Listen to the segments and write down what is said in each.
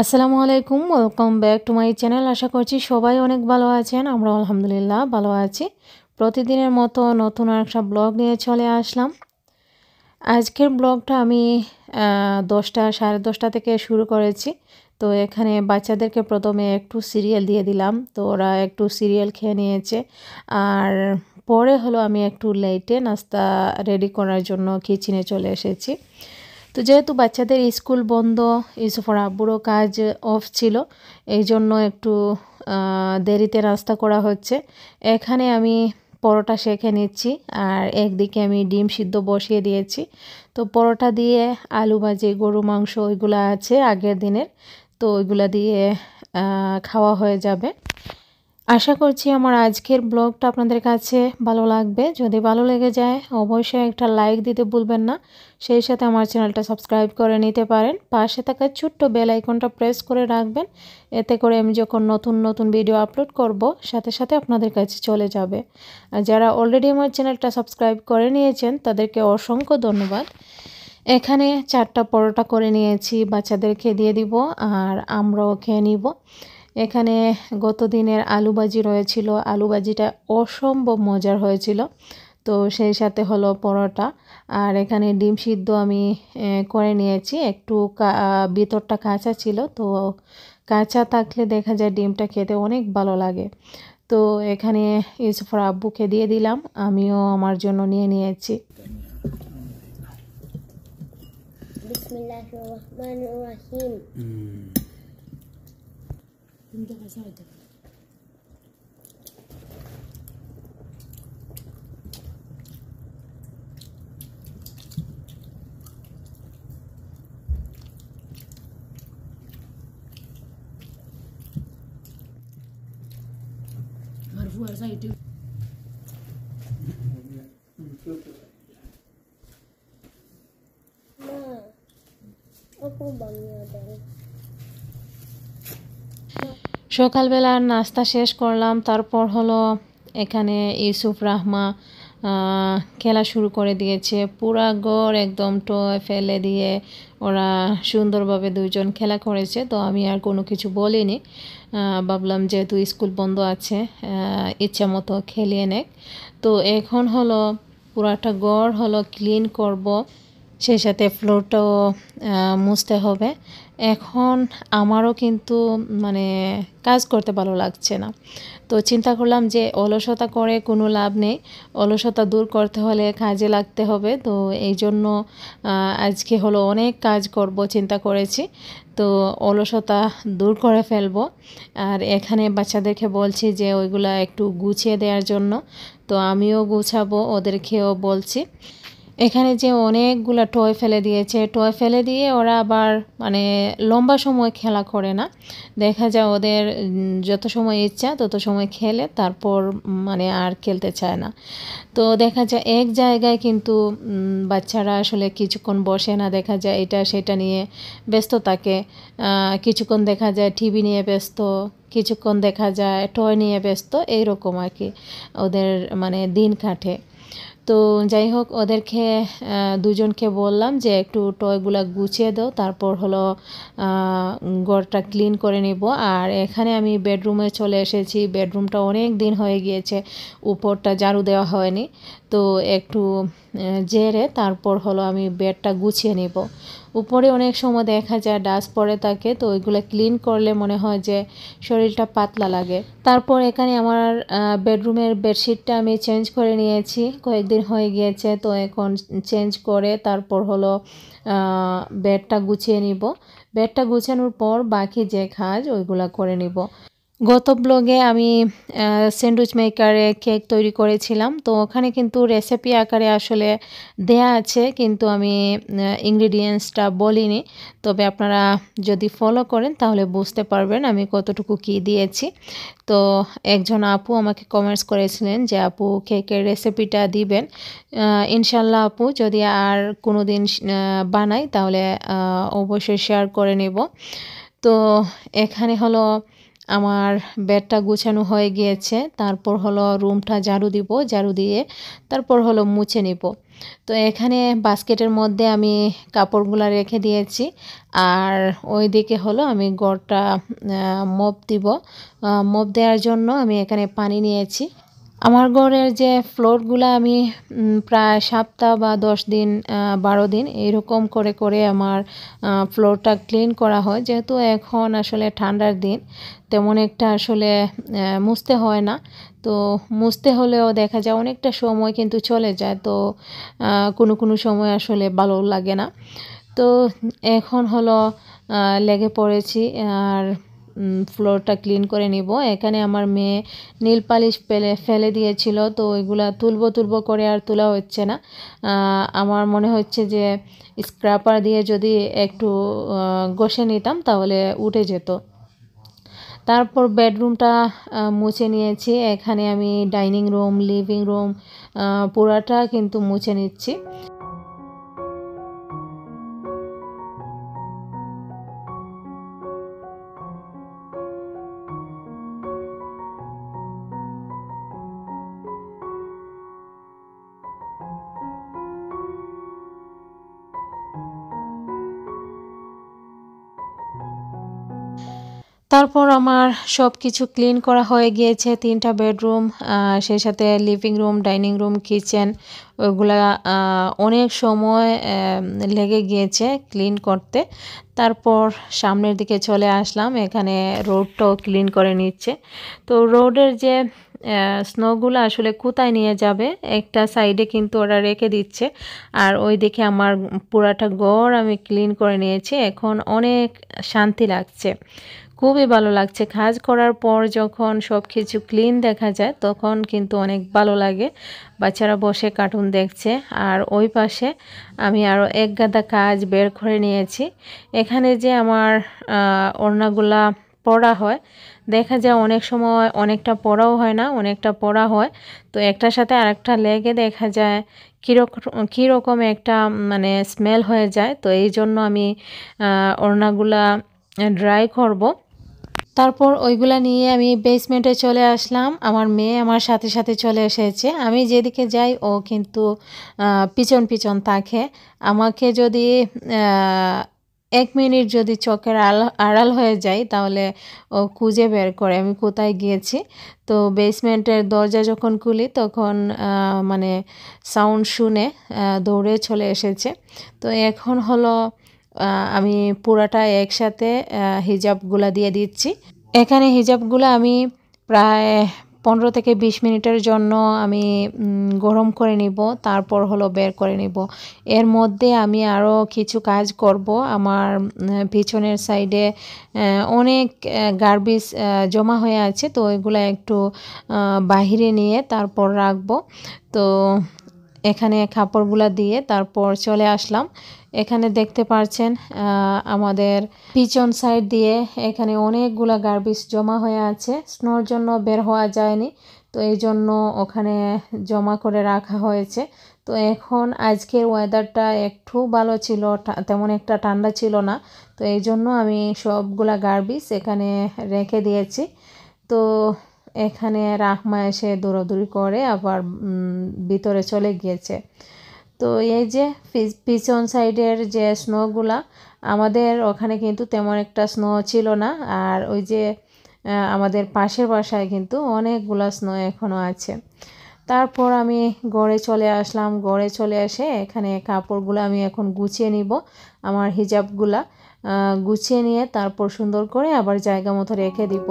আসসালামু আলাইকুম welcome back to my channel আশা করছি সবাই অনেক ভালো আছেন আমরা আলহামদুলিল্লাহ ভালো আছি। প্রতিদিনের মতো নতুন একটা ব্লগ নিয়ে চলে আসলাম। আজকের ব্লগটা আমি দশটা, সাড়ে দশটা থেকে শুরু করেছি। তো এখানে বাচ্চাদেরকে প্রথমে একটু সিরিয়াল দিয়ে দিলাম। তো ওরা একটু সিরিয়াল খেয়ে নিয়েছে। আর পরে হলো আমি একটু লেটে নাস্তা রেডি করার জন্য কিচেনে চলে এসেছি। তো যেহেতু বাচ্চাদের স্কুল বন্ধ ইউসুফর আব্বুরও কাজ অফ ছিল, এই জন্য একটু দেরিতে নাস্তা করা হচ্ছে। এখানে আমি পরোটা শেখে নিচ্ছি, আর একদিকে আমি ডিম সিদ্ধ বসিয়ে দিয়েছি। তো পরোটা দিয়ে আলু ভাজি, গরু মাংস, ওইগুলো আছে আগের দিনের, তো ওইগুলা দিয়ে খাওয়া হয়ে যাবে। আশা করছি আমার আজকের ব্লগটা আপনাদের কাছে ভালো লাগবে। যদি ভালো লেগে যায়, অবশ্যই একটা লাইক দিতে ভুলবেন না। সেই সাথে আমার চ্যানেলটা সাবস্ক্রাইব করে নিতে পারেন। পাশে থাকা ছোট্ট বেল আইকনটা প্রেস করে রাখবেন। এতে করে আমি যখন নতুন নতুন ভিডিও আপলোড করব, সাথে সাথে আপনাদের কাছে চলে যাবে। আর যারা অলরেডি আমার চ্যানেলটা সাবস্ক্রাইব করে নিয়েছেন, তাদেরকে অসংখ্য ধন্যবাদ। এখানে চারটা পরোটা করে নিয়েছি, বাচ্চাদেরকে দিয়ে দিব, আর আমরাও খেয়ে নিব। এখানে গত দিনের আলু ভাজি রয়েছিল। আলু ভাজিটা অসম্ভব মজার হয়েছিল। তো সেই সাথে হলো পরোটা। আর এখানে ডিম সিদ্ধ আমি করে নিয়েছি। একটু ভিতরটা কাঁচা ছিল। তো কাঁচা থাকলে দেখা যায় ডিমটা খেতে অনেক ভালো লাগে। তো এখানে ইউসুফর আব্বুকে দিয়ে দিলাম। আমিও আমার জন্য নিয়ে নিয়েছি। বিসমিল্লাহির রহমানির রহিম। مرفوع زيت মা সকালবেলার নাস্তা শেষ করলাম, তারপর হলো এখানে ইউসুফ রাহমা খেলা শুরু করে দিয়েছে। পুরা গড় একদম টয় ফেলে দিয়ে ওরা সুন্দরভাবে দুজন খেলা করেছে, তো আমি আর কোনো কিছু বলিনি। ভাবলাম যেহেতু স্কুল বন্ধ আছে ইচ্ছা মতো খেলিয়ে নেক। তো এখন হলো পুরাটা গড় হলো ক্লিন করব, সেই সাথে ফ্লোরটাও মুছতে হবে। এখন আমারও কিন্তু মানে কাজ করতে ভালো লাগছে না। তো চিন্তা করলাম যে অলসতা করে কোনো লাভ নেই। অলসতা দূর করতে হলে কাজে লাগতে হবে। তো এই জন্য আজকে হলো অনেক কাজ করব, চিন্তা করেছি। তো অলসতা দূর করে ফেলব। আর এখানে বাচ্চাদেরকে বলছি যে ওইগুলা একটু গুছিয়ে দেওয়ার জন্য। তো আমিও গুছাবো, ওদেরকেও বলছি। এখানে যে অনেকগুলো টয় ফেলে দিয়েছে টয় ফেলে দিয়ে ওরা আবার মানে লম্বা সময় খেলা করে না। দেখা যায় ওদের যত সময় ইচ্ছা তত সময় খেলে, তারপর মানে আর খেলতে চায় না। তো দেখা যায় এক জায়গায় কিন্তু বাচ্চারা আসলে কিছুক্ষণ বসে না, দেখা যায় এটা সেটা নিয়ে ব্যস্ত থাকে। কিছুক্ষণ দেখা যায় টিভি নিয়ে ব্যস্ত, কিছুক্ষণ দেখা যায় টয় নিয়ে ব্যস্ত, এইরকম আর কি। ওদের মানে দিন কাটে। তো যাই হোক, ওদেরকে দুজনকে বললাম যে একটু টয়গুলো গুছিয়ে দাও, তারপর হলো ঘরটা ক্লিন করে নিব। আর এখানে আমি বেডরুমে চলে এসেছি, বেডরুমটা অনেক দিন হয়ে গিয়েছে, উপরটা ঝাড়ু দেওয়া হয়নি। তো একটু জেরে তারপর হলো আমি বেডটা গুছিয়ে নিব। উপরে অনেক সময় দেখা যায় ডাস্ট পড়ে থাকে, তো ওইগুলো ক্লিন করলে মনে হয় যে শরীরটা পাতলা লাগে। তারপর এখানে আমার বেডরুমের বেডশিটটা আমি চেঞ্জ করে নিয়েছি। কয়েকদিন হয়ে গিয়েছে, তো এখন চেঞ্জ করে তারপর হলো বেডটা গুছিয়ে নিব। বেডটা গুছানোর পর বাকি যে কাজ, ওইগুলা করে নিব। গত ব্লগে আমি স্যান্ডউইচ মেকারে কেক তৈরি করেছিলাম। তো ওখানে কিন্তু রেসিপি আকারে আসলে দেয়া আছে, কিন্তু আমি ইনগ্রিডিয়েন্টসটা বলিনি। তবে আপনারা যদি ফলো করেন, তাহলে বুঝতে পারবেন আমি কতটুকু কি দিয়েছি। তো একজন আপু আমাকে কমেন্টস করেছিলেন যে, আপু কেকের রেসিপিটা দিবেন। ইনশাল্লাহ আপু, যদি আর কোনো দিন বানাই, তাহলে অবশ্যই শেয়ার করে নেব। তো এখানে হলো আমার বেডটা গুছানো হয়ে গিয়েছে, তারপর হলো রুমটা ঝাড়ু দিব, ঝাড়ু দিয়ে তারপর হলো মুছে নিব। তো এখানে বাস্কেটের মধ্যে আমি কাপড়গুলো রেখে দিয়েছি, আর ওই দিকে হলো আমি গড়টা মপ দিব। মপ দেওয়ার জন্য আমি এখানে পানি নিয়েছি। আমার ঘরের যে ফ্লোরগুলো আমি প্রায় সপ্তাহ বা দশ দিন বারো দিন এরকম করে করে আমার ফ্লোরটা ক্লিন করা হয়। যেহেতু এখন আসলে ঠান্ডার দিন, তেমন একটা আসলে মুছতে হয় না। তো মুছতে হলেও দেখা যায় অনেকটা সময় কিন্তু চলে যায়। তো কোনো কোনো সময় আসলে ভালো লাগে না। তো এখন হলো লেগে পড়েছি। আর ফ্লোরটা ক্লিন করে নিব। এখানে আমার মেয়ে নীল পালিশ ফেলে ফেলে দিয়েছিল, তো ওইগুলা তুলবো তুলবো করে আর তোলা হচ্ছে না। আমার মনে হচ্ছে যে স্ক্রাপার দিয়ে যদি একটু ঘষে নিতাম তাহলে উঠে যেত। তারপর বেডরুমটা মুছে নিয়েছি। এখানে আমি ডাইনিং রুম লিভিং রুম পুরাটা কিন্তু মুছে নিচ্ছি। তারপর আমার সব কিছু ক্লিন করা হয়ে গিয়েছে, তিনটা বেডরুম সেই সাথে living room, dining room, kitchen ওইগুলা অনেক সময় লেগে গিয়েছে ক্লিন করতে। তারপর সামনের দিকে চলে আসলাম, এখানে রোডটাও ক্লিন করে নিচ্ছে। তো রোডের যে স্নোগুলো আসলে কোথায় নিয়ে যাবে, একটা সাইডে কিন্তু ওরা রেখে দিচ্ছে। আর ওই দিকে আমার পুরাটা গড় আমি ক্লিন করে নিয়েছি, এখন অনেক শান্তি লাগছে। খুবই ভালো লাগছে। কাজ করার পর যখন সব কিছু ক্লিন দেখা যায়, তখন কিন্তু অনেক ভালো লাগে। বাচ্চারা বসে কার্টুন দেখছে। আর ওই পাশে আমি আরও এক গাদা কাজ বের করে নিয়েছি। এখানে যে আমার ওড়নাগুলা পড়া হয়, দেখা যায় অনেক সময় অনেকটা পড়াও হয় না, অনেকটা পড়া হয়। তো একটার সাথে আরেকটা লেগে দেখা যায় কীরকম কীরকম একটা মানে স্মেল হয়ে যায়। তো এই জন্য আমি ওড়নাগুলা ড্রাই করব। তারপর ওইগুলা নিয়ে আমি বেসমেন্টে চলে আসলাম। আমার মেয়ে আমার সাথে সাথে চলে এসেছে। আমি যেদিকে যাই, ও কিন্তু পিছন পিছন থাকে আমাকে যদি এক মিনিট যদি চোখের আল, আড়াল হয়ে যায়, তাহলে ও খুঁজে বের করে। আমি কোথায় গিয়েছি? তো বেসমেন্টের দরজা যখন খুলি, তখন মানে সাউন্ড শুনে দৌড়ে চলে এসেছে। তো এখন হলো আমি পুরাটা একসাথে হিজাবগুলা দিয়ে দিচ্ছি। এখানে হিজাবগুলো আমি প্রায় পনেরো থেকে বিশ মিনিটের জন্য আমি গরম করে নিব, তারপর হলো বের করে নিব। এর মধ্যে আমি আরও কিছু কাজ করব। আমার পিছনের সাইডে অনেক গার্বিস জমা হয়ে আছে, তো ওইগুলো একটু বাহিরে নিয়ে তারপর রাখব। তো এখানে কাপড়গুলা দিয়ে তারপর চলে আসলাম। এখানে দেখতে পারছেন আমাদের পিছন সাইড দিয়ে এখানে অনেকগুলা গার্বিস জমা হয়ে আছে। স্নোর জন্য বের হওয়া যায়নি, তো এই জন্য ওখানে জমা করে রাখা হয়েছে। তো এখন আজকের ওয়েদারটা একটু ভালো ছিল তেমন একটা ঠান্ডা ছিল না। তো এই জন্য আমি সবগুলা গার্বিস এখানে রেখে দিয়েছি। তো এখানে রাহমা এসে দৌড়াদৌড়ি করে আবার ভিতরে চলে গিয়েছে। তো এই যে পিছন সাইডের যে স্নোগুলা, আমাদের ওখানে কিন্তু তেমন একটা স্নো ছিল না। আর ওই যে আমাদের পাশের বাসায় কিন্তু অনেকগুলা স্নো এখনও আছে। তারপর আমি গড়ে চলে আসলাম। গড়ে চলে এসে এখানে কাপড়গুলো আমি এখন গুছিয়ে নিব, আমার হিজাবগুলা গুছিয়ে নিয়ে তারপর সুন্দর করে আবার জায়গা মতো রেখে দিব।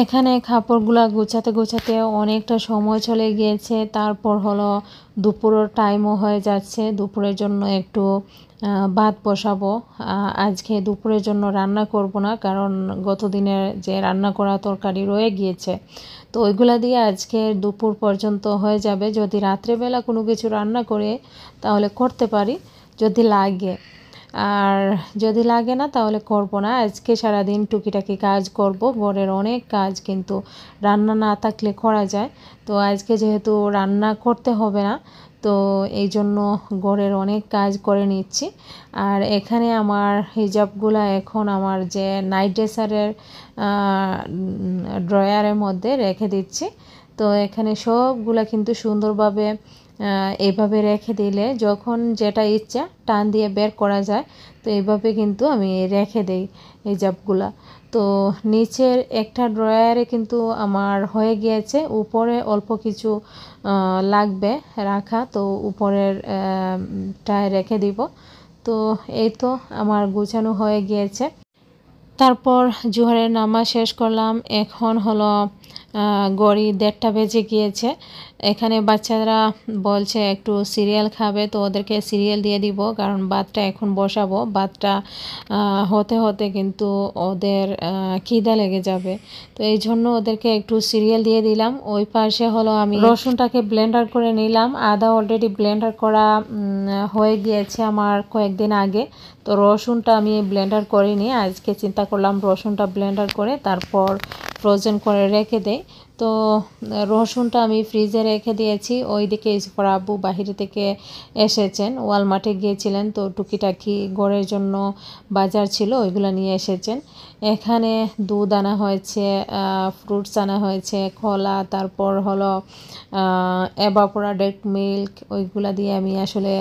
এখানে কাপড়গুলা গুছাতে গুছাতে অনেকটা সময় চলে গিয়েছে। তারপর হলো দুপুরের টাইমও হয়ে যাচ্ছে। দুপুরের জন্য একটু ভাত বসাবো। আজকে দুপুরের জন্য রান্না করব না, কারণ গত দিনের যে রান্না করা তরকারি রয়ে গিয়েছে। তো ওইগুলা দিয়ে আজকে দুপুর পর্যন্ত হয়ে যাবে। যদি রাত্রেবেলা কোনো কিছু রান্না করে তাহলে করতে পারি, যদি লাগে। আর যদি লাগে না, তাহলে করব না। আজকে সারাদিন টুকিটাকি কাজ করব। ঘরের অনেক কাজ কিন্তু রান্না না থাকলে করা যায়। তো আজকে যেহেতু রান্না করতে হবে না, তো এই জন্য ঘরের অনেক কাজ করে নিচ্ছি। আর এখানে আমার হিজাবগুলো এখন আমার যে নাইট ড্রেসারের ড্রয়ারের মধ্যে রেখে দিচ্ছি। তো এখানে সবগুলা কিন্তু সুন্দরভাবে এইভাবে রেখে দিলে যখন যেটা ইচ্ছা টান দিয়ে বের করা যায়, তো এইভাবে কিন্তু আমি রেখে দেই হিজাবগুলা তো নিচের একটা ড্রয়ারে কিন্তু আমার হয়ে গিয়েছে, উপরে অল্প কিছু লাগবে রাখা, তো উপরের টায় রেখে দিব। তো এই তো আমার গুছানো হয়ে গিয়েছে। তারপর জোহরের নামাজ শেষ করলাম। এখন হলো গড়ি দেড়টা বেজে গিয়েছে। এখানে বাচ্চারা বলছে, একটু সিরিয়াল খাবে, তো ওদেরকে সিরিয়াল দিয়ে দিব, কারণ ভাতটা এখন বসাবো। ভাতটা হতে হতে কিন্তু ওদের খিদা লেগে যাবে। তো এই জন্য ওদেরকে একটু সিরিয়াল দিয়ে দিলাম। ওই পাশে হলো আমি রসুনটাকে ব্লেন্ডার করে নিলাম। আদা অলরেডি ব্লেন্ডার করা হয়ে গিয়েছে আমার কয়েকদিন আগে। তো রসুনটা আমি ব্লেন্ডার করিনি। আজকে চিন্তা করলাম রসুনটা ব্লেন্ডার করে তারপর ফ্রোজেন করে রেখে দেয় তো, রসুনটা আমি ফ্রিজে রেখে দিয়েছি। ওইদিকে ইসফর আব্বু বাহিরে থেকে এসেছেন। ওয়ালমার্টে গিয়েছিলেন। তো টুকিটাকি গড়ের জন্য বাজার ছিল, ওইগুলো নিয়ে এসেছেন। এখানে দুধ আনা হয়েছে ফ্রুটস আনা হয়েছে, কলা, তারপর হলো এভাপোরাডেড মিল্ক ওইগুলা দিয়ে আমি আসলে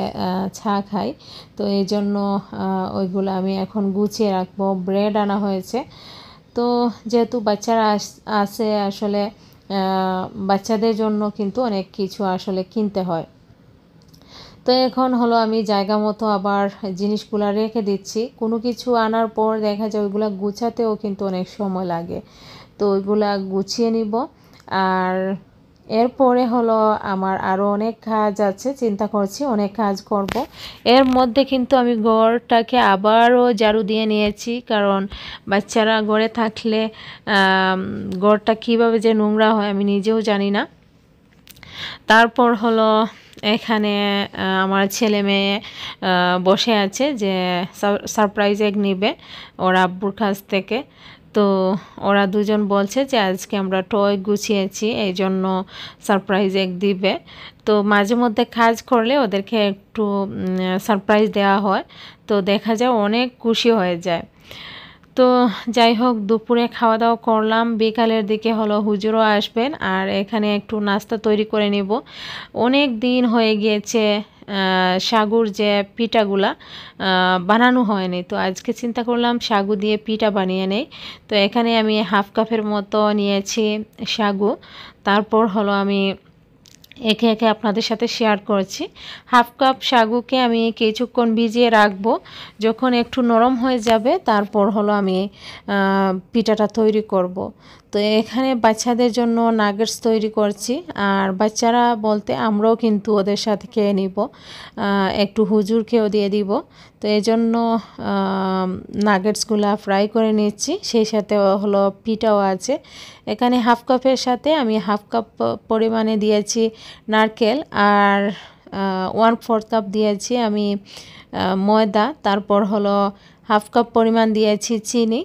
চা খাই। তো এই জন্য ওইগুলো আমি এখন গুছিয়ে রাখব। ব্রেড আনা হয়েছে। তো যেহেতু বাচ্চারা আসে আসলে বাচ্চাদের জন্য কিন্তু অনেক কিছু আসলে কিনতে হয়। তো এখন হলো আমি জায়গা মতো আবার জিনিসগুলো রেখে দিচ্ছি। কোনো কিছু আনার পর দেখা যায় ওইগুলো গুছাতেও কিন্তু অনেক সময় লাগে। তো ওইগুলা গুছিয়ে নিব। আর এরপরে হলো আমার আরও অনেক কাজ আছে, চিন্তা করছি অনেক কাজ করব। এর মধ্যে কিন্তু আমি গড়টাকে আবারও ঝাড়ু দিয়ে নিয়েছি, কারণ বাচ্চারা গড়ে থাকলে গড়টা কীভাবে যে নোংরা হয় আমি নিজেও জানি না তারপর হলো এখানে আমার ছেলে মেয়ে বসে আছে যে সারপ্রাইজ এগ নিবে ওর আব্বুর কাছ থেকে তো ওরা দুজন বলছে যে আজকে আমরা টয় গুছিয়েছি এই জন্য সারপ্রাইজ এক দিবে। তো মাঝে মধ্যে কাজ করলে ওদেরকে একটু সারপ্রাইজ দেওয়া হয়। তো দেখা যায় অনেক খুশি হয়ে যায়। তো যাই হোক, দুপুরে খাওয়া দাওয়া করলাম। বিকালের দিকে হলো হুজুরও আসবেন, আর এখানে একটু নাস্তা তৈরি করে নিব। অনেক দিন হয়ে গিয়েছে সাগুর যে পিঠাগুলা বানানো হয়নি। তো আজকে চিন্তা করলাম সাগু দিয়ে পিঠা বানিয়ে নেই। তো এখানে আমি হাফ কাপের মতো নিয়েছি সাগু। তারপর হলো আমি একে একে আপনাদের সাথে শেয়ার করছি। হাফ কাপ সাগুকে আমি কিছুক্ষণ ভিজিয়ে রাখব। যখন একটু নরম হয়ে যাবে, তারপর হলো আমি পিঠাটা তৈরি করব। তো এখানে বাচ্চাদের জন্য নাগেটস তৈরি করছি। আর বাচ্চারা বলতে আমরাও কিন্তু ওদের সাথে খেয়ে নিব। একটু হুজুরকেও দিয়ে দিব। তো এই জন্য নাগেটসগুলো ফ্রাই করে নিচ্ছি। সেই সাথে হলো পিঠাও আছে। এখানে হাফ কাপের সাথে আমি হাফ কাপ পরিমাণে দিয়েছি নারকেল। আর ওয়ান ফোর্থ কাপ দিয়েছি আমি ময়দা। তারপর হলো হাফ কাপ পরিমাণ দিয়েছি চিনি।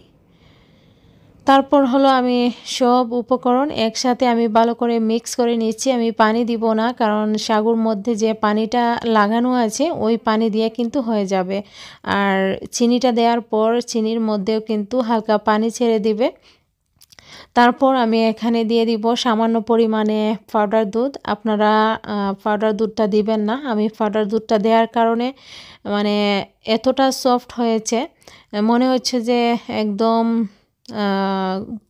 তারপর হলো আমি সব উপকরণ একসাথে আমি ভালো করে মিক্স করে নিচ্ছি। আমি পানি দিব না, কারণ সাগুর মধ্যে যে পানিটা লাগানো আছে, ওই পানি দিয়ে কিন্তু হয়ে যাবে। আর চিনিটা দেওয়ার পর চিনির মধ্যেও কিন্তু হালকা পানি ছেড়ে দিবে। তারপর আমি এখানে দিয়ে দিব সামান্য পরিমাণে পাউডার দুধ। আপনারা পাউডার দুধটা দিবেন না। আমি পাউডার দুধটা দেওয়ার কারণে মানে এতটা সফট হয়েছে। মনে হচ্ছে যে একদম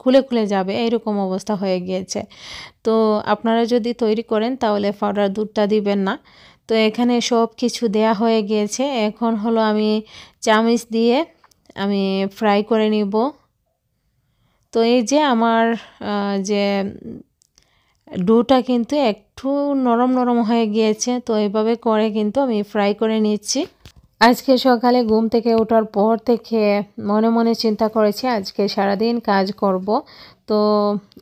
খুলে খুলে যাবে, এইরকম অবস্থা হয়ে গিয়েছে। তো আপনারা যদি তৈরি করেন তাহলে পাউডার দুধটা দিবেন না। তো এখানে সব কিছু দেয়া হয়ে গিয়েছে। এখন হলো আমি চামিচ দিয়ে আমি ফ্রাই করে নিব। তো এই যে আমার যে ডোটা কিন্তু একটু নরম নরম হয়ে গিয়েছে। তো এইভাবে করে কিন্তু আমি ফ্রাই করে নিচ্ছি। আজকে সকালে ঘুম থেকে ওঠার পর থেকে মনে মনে চিন্তা করেছি, আজকে সারাদিন কাজ করব। তো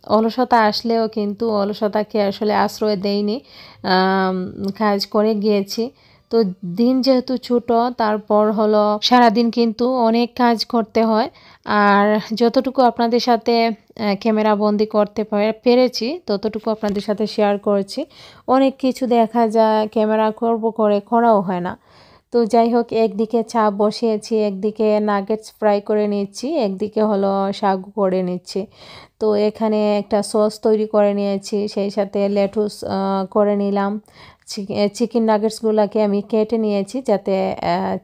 অলসতা আসলেও কিন্তু অলসতাকে আসলে আশ্রয় দেইনি। কাজ করে গিয়েছি। তো দিন যেহেতু ছোট, তারপর হলো সারাদিন কিন্তু অনেক কাজ করতে হয়। আর যতটুকু আপনাদের সাথে ক্যামেরা বন্দি করতে পেরেছি, ততটুকু আপনাদের সাথে শেয়ার করেছি। অনেক কিছু দেখা যায়, ক্যামেরা করব করে, করাও হয় না। তো যাই হোক, একদিকে চা বসিয়েছি, একদিকে নাগেটস ফ্রাই করে নিচ্ছি, একদিকে হলো শাক করে নিচ্ছি। তো এখানে একটা সস তৈরি করে নিয়েছি, সেই সাথে লেটুস করে নিলাম। চিকেন নাগেটসগুলোকে আমি কেটে নিয়েছি যাতে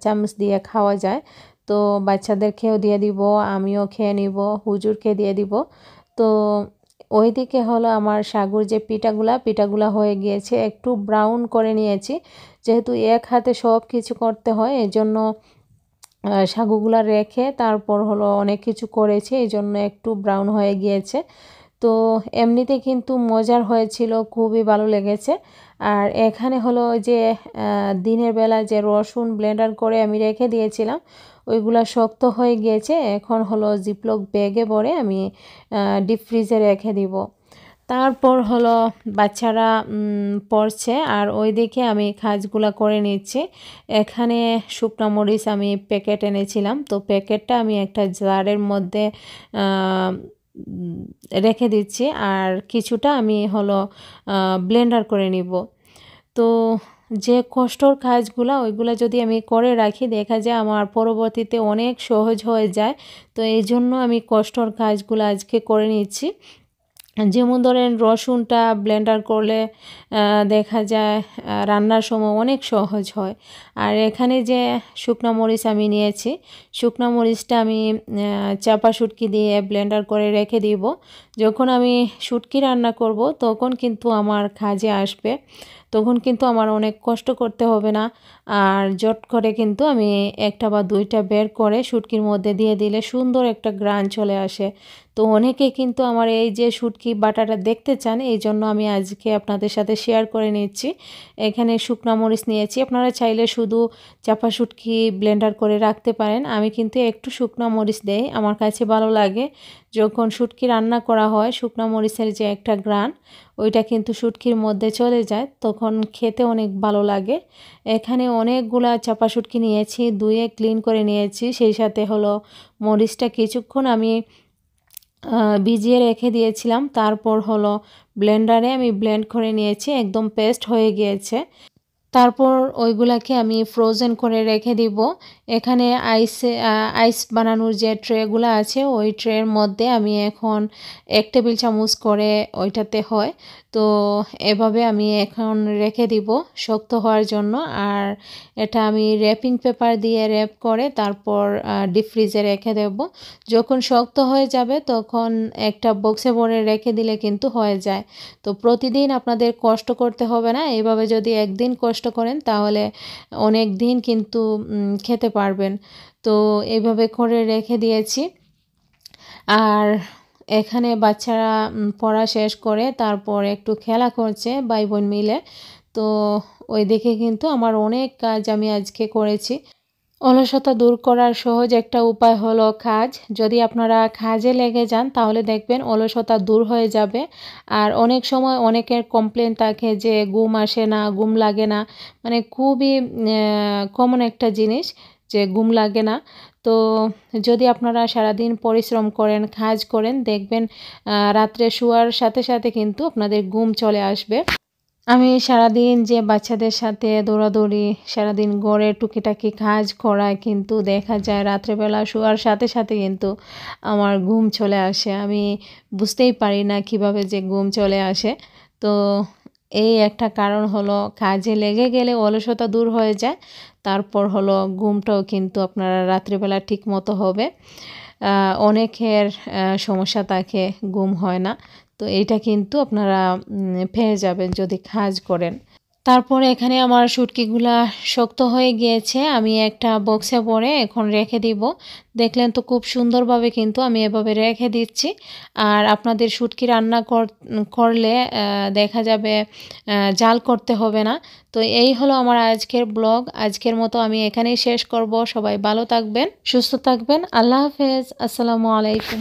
চামচ দিয়ে খাওয়া যায়। তো বাচ্চাদেরকেও দিয়ে দিব, আমিও খেয়ে নিব, হুজুরকে দিয়ে দিব। তো ওইদিকে হলো আমার সাগুর যে পিঠাগুলা পিঠাগুলা হয়ে গিয়েছে, একটু ব্রাউন করে নিয়েছি। যেহেতু এক হাতে সব কিছু করতে হয় এই জন্য সাগুগুলা রেখে তারপর হলো অনেক কিছু করেছি এই জন্য একটু ব্রাউন হয়ে গিয়েছে। তো এমনিতে কিন্তু মজার হয়েছিল, খুবই ভালো লেগেছে। আর এখানে হলো যে দিনের বেলা যে রসুন ব্লেন্ডার করে আমি রেখে দিয়েছিলাম ওইগুলা শক্ত হয়ে গিয়েছে, এখন হলো জিপলক ব্যাগে ভরে আমি ডিপ ফ্রিজে রেখে দিব। তারপর হলো বাচ্চারা পড়ছে আর ওই ওইদিকে আমি কাজগুলো করে নিচ্ছি। এখানে শুকনো মরিচ আমি প্যাকেট এনেছিলাম, তো প্যাকেটটা আমি একটা জারের মধ্যে রেখে দিচ্ছি আর কিছুটা আমি হলো ব্লেন্ডার করে নিব। তো যে কষ্টর কাজগুলো ওইগুলো যদি আমি করে রাখি, দেখা যায় আমার পরবর্তীতে অনেক সহজ হয়ে যায়। তো এই জন্য আমি কষ্টর কাজগুলো আজকে করে নিচ্ছি। যেমন ধরেন রসুনটা ব্লেন্ডার করলে দেখা যায় রান্নার সময় অনেক সহজ হয়। আর এখানে যে শুকনো মরিচ আমি নিয়েছি, শুকনো মরিচটা আমি চাপা শুটকি দিয়ে ব্লেন্ডার করে রেখে দিব। যখন আমি শুটকি রান্না করব, তখন কিন্তু আমার কাজে আসবে। তখন কিন্তু আমার অনেক কষ্ট করতে হবে না। আর জট করে কিন্তু আমি একটা বা দুইটা বের করে শুটকির মধ্যে দিয়ে দিলে সুন্দর একটা গ্রান চলে আসে। তো অনেকে কিন্তু আমার এই যে শুটকি বাটাটা দেখতে চান, এই জন্য আমি আজকে আপনাদের সাথে শেয়ার করে নিচ্ছি। এখানে শুকনা মরিচ নিয়েছি। আপনারা চাইলে শুধু চাপা শুটকি ব্লেন্ডার করে রাখতে পারেন। আমি কিন্তু একটু শুকনা মরিচ দেই। আমার কাছে ভালো লাগে যখন শুটকি রান্না করা হয় শুকনা মরিচের যে একটা গ্রান, ওইটা কিন্তু শুটকির মধ্যে চলে যায়, তখন খেতে অনেক ভালো লাগে। এখানে অনেকগুলা চাপা শুটকি নিয়েছি ধুয়ে ক্লিন করে নিয়েছি, সেই সাথে হলো মরিচটা কিছুক্ষণ আমি ভিজিয়ে রেখে দিয়েছিলাম, তারপর হলো ব্লেন্ডারে আমি ব্লেন্ড করে নিয়েছি, একদম পেস্ট হয়ে গিয়েছে। তারপর ওইগুলাকে আমি ফ্রোজেন করে রেখে দিব। এখানে আইসে আইস বানানোর যে ট্রেগুলো আছে, ওই ট্রের মধ্যে আমি এখন এক টেবিল চামচ করে ওইটাতে হয়। তো এভাবে আমি এখন রেখে দিব শক্ত হওয়ার জন্য। আর এটা আমি র্যাপিং পেপার দিয়ে র্যাপ করে তারপর ডিপ ফ্রিজে রেখে দেব। যখন শক্ত হয়ে যাবে তখন একটা বক্সে ভরে রেখে দিলে কিন্তু হয়ে যায়। তো প্রতিদিন আপনাদের কষ্ট করতে হবে না। এভাবে যদি একদিন কষ্ট করেন তাহলে অনেক দিন কিন্তু খেতে পারবেন। তো এইভাবে করে রেখে দিয়েছি। আর এখানে বাচ্চারা পড়া শেষ করে তারপর একটু খেলা করছে ভাই বোন মিলে। তো ওই দেখে কিন্তু আমার অনেক কাজ আমি আজকে করেছি। অলসতা দূর করার সহজ একটা উপায় হলো কাজ। যদি আপনারা কাজে লেগে যান, তাহলে দেখবেন অলসতা দূর হয়ে যাবে। আর অনেক সময় অনেকের কমপ্লেন থাকে যে, ঘুম আসে না, ঘুম লাগে না। মানে খুবই কমন একটা জিনিস। যে ঘুম লাগে না। তো যদি আপনারা সারাদিন পরিশ্রম করেন, কাজ করেন, দেখবেন রাত্রে শোয়ার সাথে সাথে কিন্তু আপনাদের ঘুম চলে আসবে। আমি সারাদিন যে বাচ্চাদের সাথে দৌড়াদৌড়ি, সারাদিন গড়ে টুকিটাকি কাজ করায় কিন্তু দেখা যায় রাত্রেবেলা শোয়ার সাথে সাথে কিন্তু আমার ঘুম চলে আসে। আমি বুঝতেই পারি না কীভাবে যে ঘুম চলে আসে। তো এই একটা কারণ হলো কাজে লেগে গেলে অলসতা দূর হয়ে যায়। তারপর হলো ঘুমটাও কিন্তু আপনারা রাত্রিবেলা ঠিক মতো হবে অনেকের সমস্যা থাকে ঘুম হয় না। তো এটা কিন্তু আপনারা পেয়ে যাবেন যদি কাজ করেন। তারপরে এখানে আমার শুটকিগুলা শক্ত হয়ে গিয়েছে, আমি একটা বক্সে ভরে এখন রেখে দিব। দেখলেন তো খুব সুন্দরভাবে কিন্তু আমি এভাবে রেখে দিচ্ছি। আর আপনাদের শুটকি রান্না করলে দেখা যাবে জাল করতে হবে না। তো এই হলো আমার আজকের ব্লগ। আজকের মতো আমি এখানেই শেষ করব। সবাই ভালো থাকবেন, সুস্থ থাকবেন। আল্লাহ হাফেজ। আসসালামু আলাইকুম।